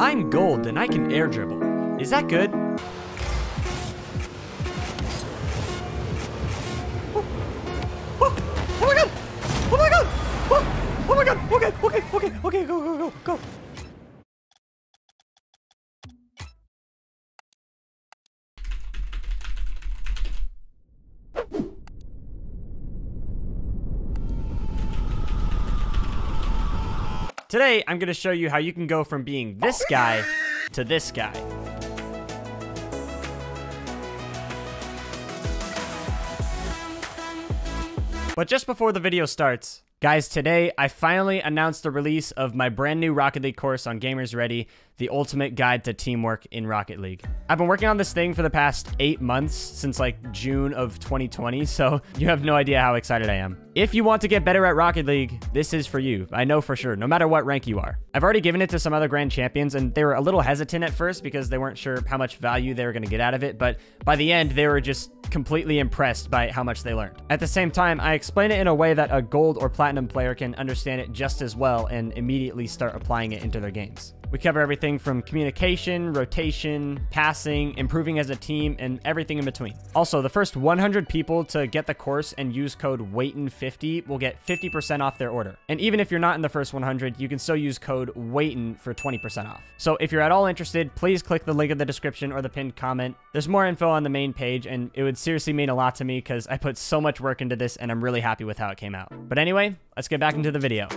I'm gold and I can air dribble. Is that good? Oh, oh my god! Oh my god! Oh, oh my god! Okay, okay, okay, okay, go, go, go, go. Today, I'm going to show you how you can go from being this guy to this guy. But just before the video starts, guys, today I finally announced the release of my brand new Rocket League course on Gamers Ready, the ultimate guide to teamwork in Rocket League. I've been working on this thing for the past eight months since like June of 2020, so you have no idea how excited I am. If you want to get better at Rocket League, this is for you. I know for sure, no matter what rank you are. I've already given it to some other grand champions, and they were a little hesitant at first because they weren't sure how much value they were going to get out of it, but by the end, they were just completely impressed by how much they learned. At the same time, I explain it in a way that a gold or platinum player can understand it just as well and immediately start applying it into their games. We cover everything from communication, rotation, passing, improving as a team, and everything in between. Also, the first 100 people to get the course and use code WAYTON50 will get 50% off their order. And even if you're not in the first 100, you can still use code WAYTON for 20% off. So if you're at all interested, please click the link in the description or the pinned comment. There's more info on the main page, and it would seriously mean a lot to me because I put so much work into this and I'm really happy with how it came out. But anyway, let's get back into the video.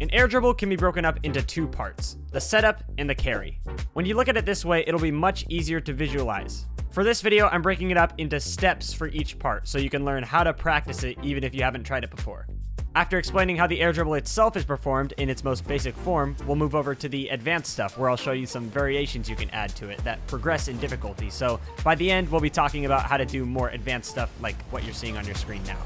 An air dribble can be broken up into two parts, the setup and the carry. When you look at it this way, it'll be much easier to visualize. For this video, I'm breaking it up into steps for each part, so you can learn how to practice it even if you haven't tried it before. After explaining how the air dribble itself is performed in its most basic form, we'll move over to the advanced stuff where I'll show you some variations you can add to it that progress in difficulty. So by the end, we'll be talking about how to do more advanced stuff like what you're seeing on your screen now.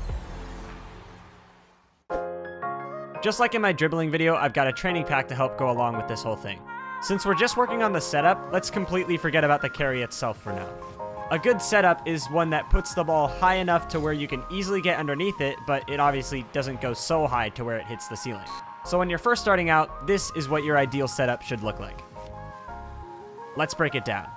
Just like in my dribbling video, I've got a training pack to help go along with this whole thing. Since we're just working on the setup, let's completely forget about the carry itself for now. A good setup is one that puts the ball high enough to where you can easily get underneath it, but it obviously doesn't go so high to where it hits the ceiling. So when you're first starting out, this is what your ideal setup should look like. Let's break it down.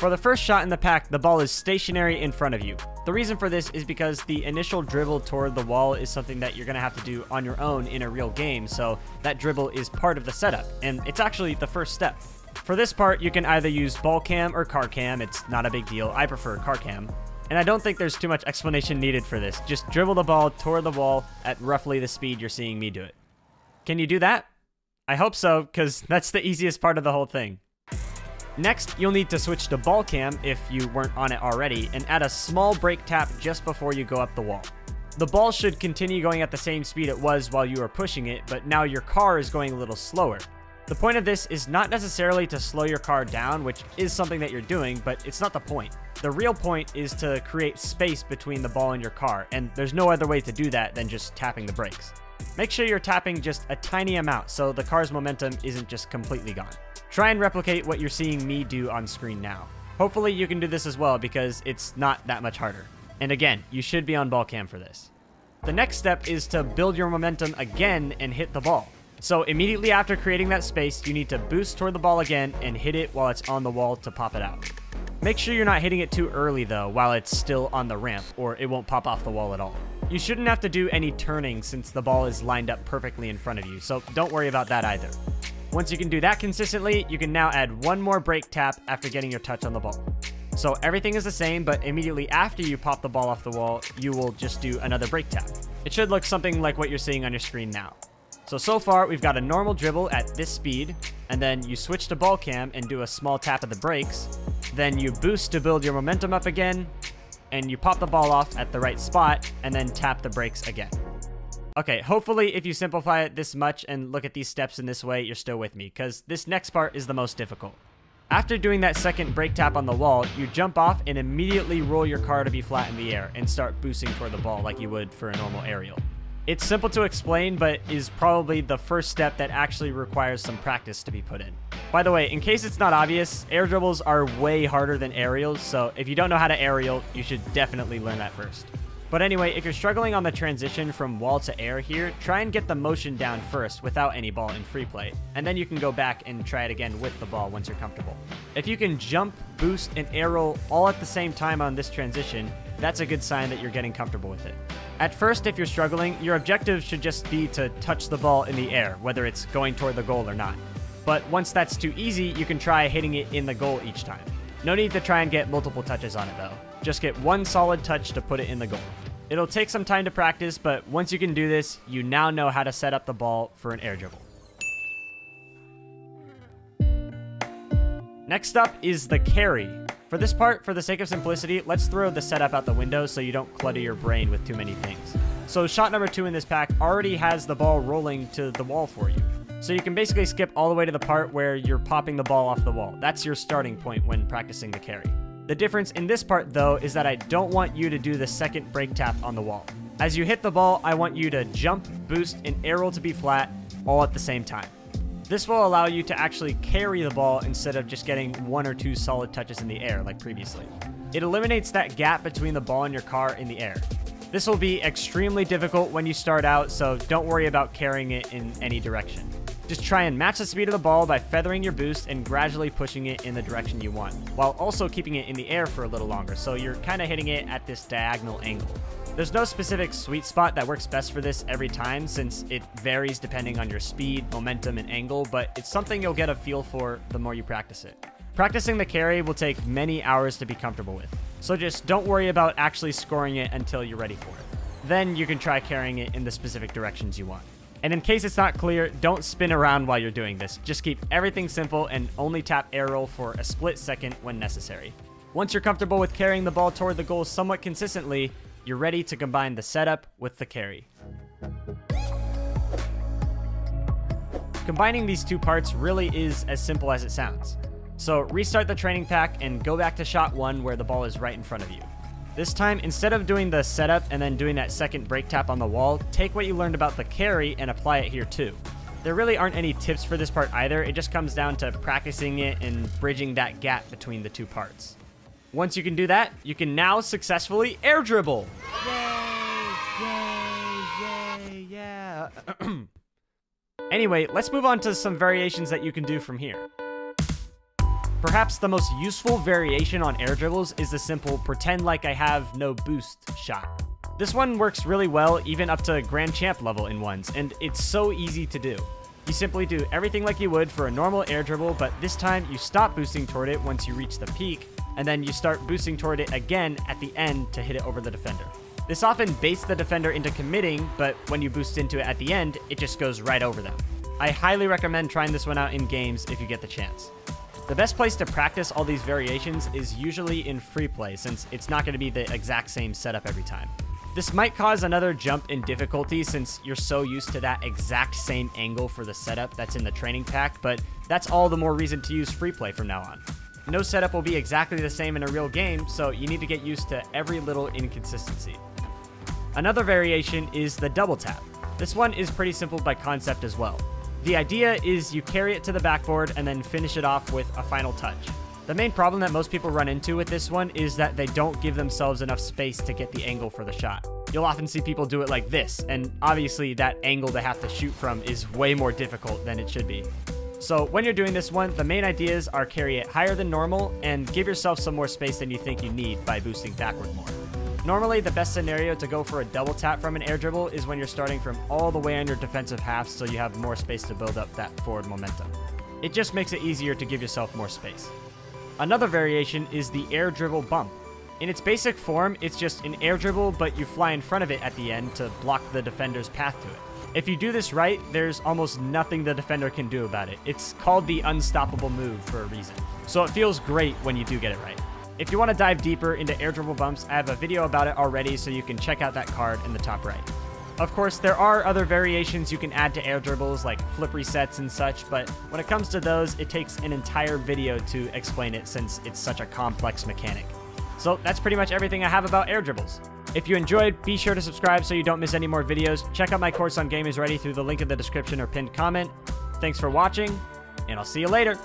For the first shot in the pack, the ball is stationary in front of you. The reason for this is because the initial dribble toward the wall is something that you're going to have to do on your own in a real game, so that dribble is part of the setup, and it's actually the first step. For this part, you can either use ball cam or car cam, it's not a big deal, I prefer car cam. And I don't think there's too much explanation needed for this, just dribble the ball toward the wall at roughly the speed you're seeing me do it. Can you do that? I hope so, because that's the easiest part of the whole thing. Next, you'll need to switch to ball cam if you weren't on it already, and add a small brake tap just before you go up the wall. The ball should continue going at the same speed it was while you were pushing it, but now your car is going a little slower. The point of this is not necessarily to slow your car down, which is something that you're doing, but it's not the point. The real point is to create space between the ball and your car, and there's no other way to do that than just tapping the brakes. Make sure you're tapping just a tiny amount so the car's momentum isn't just completely gone. Try and replicate what you're seeing me do on screen now. Hopefully you can do this as well because it's not that much harder. And again, you should be on ball cam for this. The next step is to build your momentum again and hit the ball. So immediately after creating that space, you need to boost toward the ball again and hit it while it's on the wall to pop it out. Make sure you're not hitting it too early though while it's still on the ramp or it won't pop off the wall at all. You shouldn't have to do any turning since the ball is lined up perfectly in front of you, so don't worry about that either. Once you can do that consistently, you can now add one more brake tap after getting your touch on the ball. So everything is the same, but immediately after you pop the ball off the wall, you will just do another brake tap. It should look something like what you're seeing on your screen now. So, so far, we've got a normal dribble at this speed, and then you switch to ball cam and do a small tap of the brakes. Then you boost to build your momentum up again, and you pop the ball off at the right spot, and then tap the brakes again. Okay, hopefully if you simplify it this much and look at these steps in this way, you're still with me, because this next part is the most difficult. After doing that second brake tap on the wall, you jump off and immediately roll your car to be flat in the air and start boosting toward the ball like you would for a normal aerial. It's simple to explain, but is probably the first step that actually requires some practice to be put in. By the way, in case it's not obvious, air dribbles are way harder than aerials, so if you don't know how to aerial, you should definitely learn that first. But anyway, if you're struggling on the transition from wall to air here, try and get the motion down first without any ball in free play, and then you can go back and try it again with the ball once you're comfortable. If you can jump, boost, and air roll all at the same time on this transition, that's a good sign that you're getting comfortable with it. At first, if you're struggling, your objective should just be to touch the ball in the air, whether it's going toward the goal or not. But once that's too easy, you can try hitting it in the goal each time. No need to try and get multiple touches on it though. Just get one solid touch to put it in the goal. It'll take some time to practice, but once you can do this, you now know how to set up the ball for an air dribble. Next up is the carry. For this part, for the sake of simplicity, let's throw the setup out the window so you don't clutter your brain with too many things. So shot number two in this pack already has the ball rolling to the wall for you. So you can basically skip all the way to the part where you're popping the ball off the wall. That's your starting point when practicing the carry. The difference in this part though is that I don't want you to do the second brake tap on the wall. As you hit the ball, I want you to jump, boost, and air roll to be flat all at the same time. This will allow you to actually carry the ball instead of just getting one or two solid touches in the air like previously. It eliminates that gap between the ball and your car in the air. This will be extremely difficult when you start out, so don't worry about carrying it in any direction. Just try and match the speed of the ball by feathering your boost and gradually pushing it in the direction you want, while also keeping it in the air for a little longer, so you're kind of hitting it at this diagonal angle. There's no specific sweet spot that works best for this every time since it varies depending on your speed, momentum, and angle, but it's something you'll get a feel for the more you practice it. Practicing the carry will take many hours to be comfortable with, so just don't worry about actually scoring it until you're ready for it. Then you can try carrying it in the specific directions you want. And in case it's not clear, don't spin around while you're doing this. Just keep everything simple and only tap air roll for a split second when necessary. Once you're comfortable with carrying the ball toward the goal somewhat consistently, you're ready to combine the setup with the carry. Combining these two parts really is as simple as it sounds. So restart the training pack and go back to shot 1 where the ball is right in front of you. This time, instead of doing the setup and then doing that second brake tap on the wall, take what you learned about the carry and apply it here too. There really aren't any tips for this part either, it just comes down to practicing it and bridging that gap between the two parts. Once you can do that, you can now successfully air dribble! Yay! Yay! Yay! Yeah! anyway, let's move on to some variations that you can do from here. Perhaps the most useful variation on air dribbles is the simple pretend like I have no boost shot. This one works really well even up to Grand Champ level in ones, and it's so easy to do. You simply do everything like you would for a normal air dribble, but this time you stop boosting toward it once you reach the peak, and then you start boosting toward it again at the end to hit it over the defender. This often baits the defender into committing, but when you boost into it at the end, it just goes right over them. I highly recommend trying this one out in games if you get the chance. The best place to practice all these variations is usually in free play, since it's not going to be the exact same setup every time. This might cause another jump in difficulty since you're so used to that exact same angle for the setup that's in the training pack, but that's all the more reason to use free play from now on. No setup will be exactly the same in a real game, so you need to get used to every little inconsistency. Another variation is the double tap. This one is pretty simple by concept as well. The idea is you carry it to the backboard and then finish it off with a final touch. The main problem that most people run into with this one is that they don't give themselves enough space to get the angle for the shot. You'll often see people do it like this, and obviously that angle they have to shoot from is way more difficult than it should be. So when you're doing this one, the main ideas are carry it higher than normal and give yourself some more space than you think you need by boosting backward more. Normally, the best scenario to go for a double tap from an air dribble is when you're starting from all the way on your defensive half so you have more space to build up that forward momentum. It just makes it easier to give yourself more space. Another variation is the air dribble bump. In its basic form, it's just an air dribble, but you fly in front of it at the end to block the defender's path to it. If you do this right, there's almost nothing the defender can do about it. It's called the unstoppable move for a reason. So it feels great when you do get it right. If you want to dive deeper into air dribble bumps, I have a video about it already, so you can check out that card in the top right. Of course, there are other variations you can add to air dribbles, like flip resets and such, but when it comes to those, it takes an entire video to explain it since it's such a complex mechanic. So that's pretty much everything I have about air dribbles. If you enjoyed, be sure to subscribe so you don't miss any more videos. Check out my course on Gamers Ready through the link in the description or pinned comment. Thanks for watching, and I'll see you later.